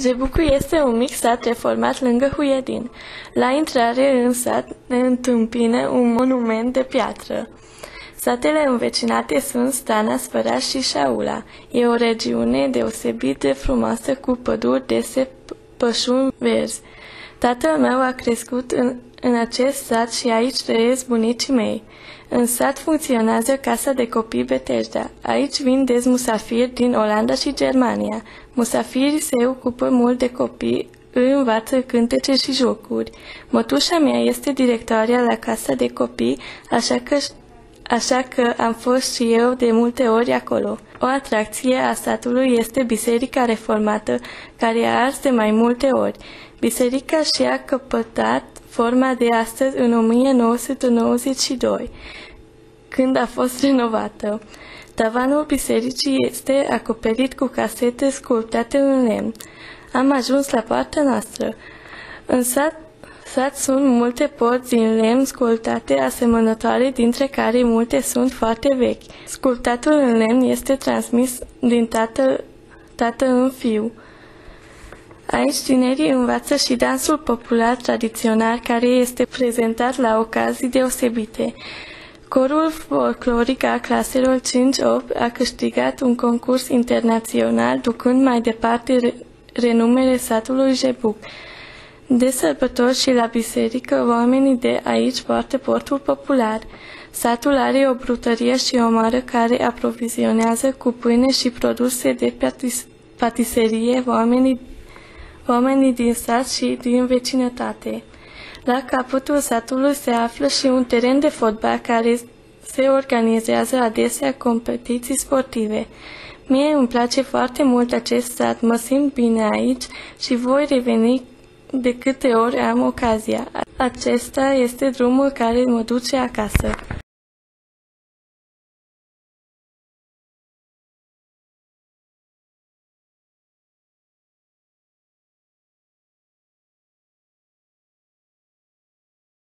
Jebucu este un mic sat reformat lângă Huiedin. La intrare în sat ne întâmpină un monument de piatră. Satele învecinate sunt Stana, Spăraș și Șaula. E o regiune deosebit de frumoasă cu păduri dese pășuni verzi. Tatăl meu a crescut în, în acest sat și aici trăiesc bunicii mei. În sat funcționează casa de copii Betesda. Aici vin des musafiri din Olanda și Germania. Musafirii se ocupă mult de copii, îi învață cântece și jocuri. Mătușa mea este directoarea la casa de copii, așa că așa că am fost și eu de multe ori acolo. O atracție a satului este Biserica Reformată, care a ars de mai multe ori. Biserica și-a căpătat forma de astăzi în 1992, când a fost renovată. Tavanul bisericii este acoperit cu casete sculptate în lemn. Am ajuns la poarta noastră. În sat sat sunt multe porți din lemn sculptate asemănătoare, dintre care multe sunt foarte vechi. Sculptatul în lemn este transmis din tată, tată în fiu. Aici tinerii învață și dansul popular tradițional care este prezentat la ocazii deosebite. Corul folcloric a claselor 5-8 a câștigat un concurs internațional, ducând mai departe renumele satului Jebuc. De sărbători și la biserică, oamenii de aici poartă portul popular. Satul are o brutărie și o mară care aprovizionează cu pâine și produse de patis patiserie oamenii, oamenii din sat și din vecinătate. La capătul satului se află și un teren de fotbal care se organizează adesea competiții sportive. Mie îmi place foarte mult acest sat, mă simt bine aici și voi reveni de câte ori am ocazia. Acesta este drumul care mă duce acasă.